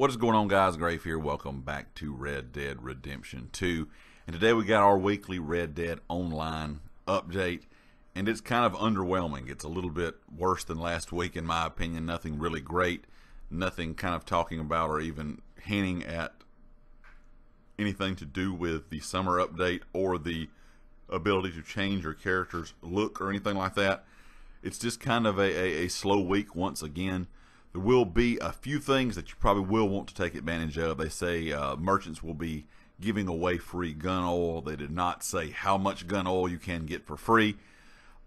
What is going on, guys? Grave here. Welcome back to Red Dead Redemption 2. And today we got our weekly Red Dead Online update. And it's kind of underwhelming. It's a little bit worse than last week, in my opinion. Nothing really great. Nothing kind of talking about or even hinting at anything to do with the summer update or the ability to change your character's look or anything like that. It's just kind of a, a, a slow week once again. There will be a few things that you probably will want to take advantage of. They say uh, merchants will be giving away free gun oil. They did not say how much gun oil you can get for free.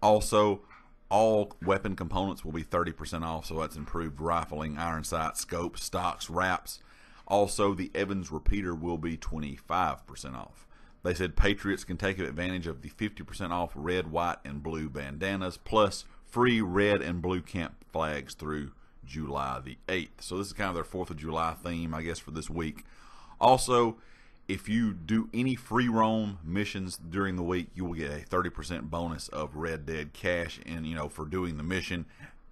Also, all weapon components will be 30% off, so that's improved rifling, iron sight, scopes, stocks, wraps. Also, the Evans repeater will be 25% off. They said Patriots can take advantage of the 50% off red, white, and blue bandanas, plus free red and blue camp flags through July the 8th. So this is kind of their 4th of July theme, I guess, for this week. Also, if you do any free roam missions during the week, you will get a 30% bonus of Red Dead cash and you know for doing the mission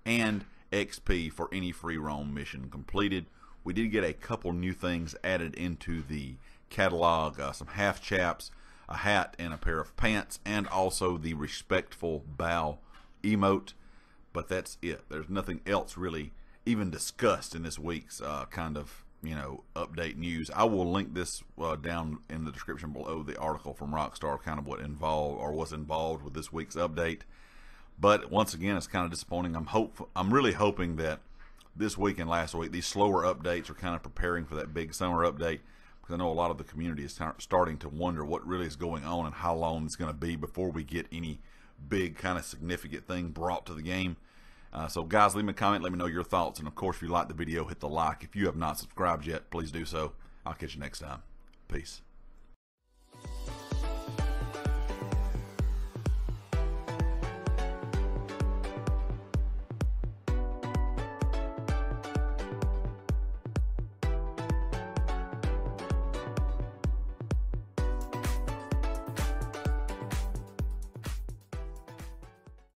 and XP for any free roam mission completed. We did get a couple new things added into the catalog, uh, some half chaps, a hat and a pair of pants and also the respectful bow emote, but that's it. There's nothing else really even discussed in this week's uh, kind of you know update news. I will link this uh, down in the description below the article from Rockstar, kind of what involved or was involved with this week's update. But once again, it's kind of disappointing. I'm hope I'm really hoping that this week and last week these slower updates are kind of preparing for that big summer update because I know a lot of the community is starting to wonder what really is going on and how long it's going to be before we get any big kind of significant thing brought to the game. Uh, so guys, leave me a comment. Let me know your thoughts. And of course, if you like the video, hit the like. If you have not subscribed yet, please do so. I'll catch you next time. Peace.